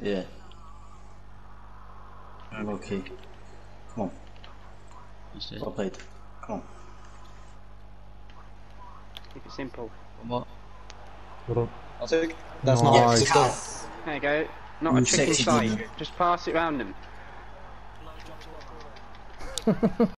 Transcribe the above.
Yeah. I'm okay. Come on, That's it. well played. Come on. Keep it simple. One more. Well done. I take. That's Nice. not yes. There you go. Not a Mm, trick in sight. Just pass it round them.